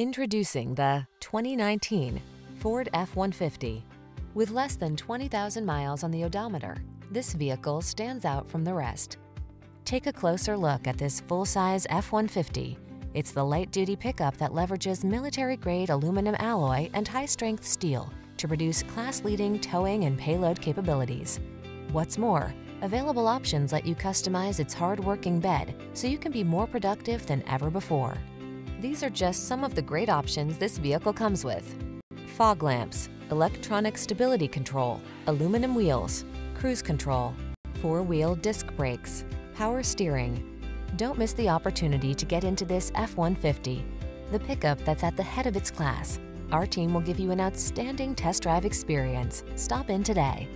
Introducing the 2019 Ford F-150. With less than 20,000 miles on the odometer, this vehicle stands out from the rest. Take a closer look at this full-size F-150. It's the light-duty pickup that leverages military-grade aluminum alloy and high-strength steel to produce class-leading towing and payload capabilities. What's more, available options let you customize its hard-working bed so you can be more productive than ever before. These are just some of the great options this vehicle comes with. Fog lamps, electronic stability control, aluminum wheels, cruise control, four-wheel disc brakes, power steering. Don't miss the opportunity to get into this F-150, the pickup that's at the head of its class. Our team will give you an outstanding test drive experience. Stop in today.